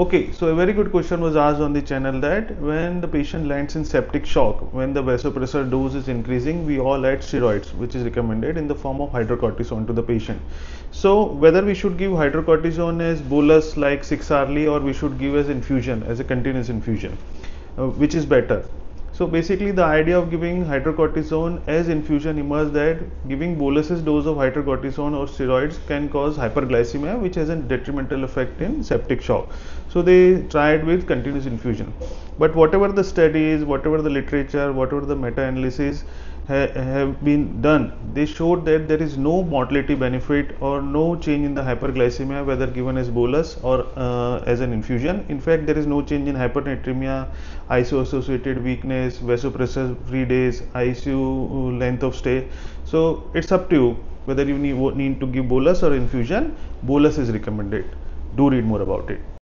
Okay, so a very good question was asked on the channel that when the patient lands in septic shock, when the vasopressor dose is increasing, we all add steroids, which is recommended in the form of hydrocortisone to the patient. So whether we should give hydrocortisone as bolus like 6 hourly or we should give as infusion, as a continuous infusion, uh, which is better? So basically the idea of giving hydrocortisone as infusion emerged that giving boluses dose of hydrocortisone or steroids can cause hyperglycemia which has a detrimental effect in septic shock. So they tried with continuous infusion. But whatever the studies, whatever the literature, whatever the meta-analysis ha have been done, they showed that there is no mortality benefit or no change in the hyperglycemia whether given as bolus or uh, as an infusion. In fact, there is no change in hypernatremia, ICU associated weakness, vasopressor free days, ICU length of stay. So it's up to you whether you need, need to give bolus or infusion. Bolus is recommended. Do read more about it.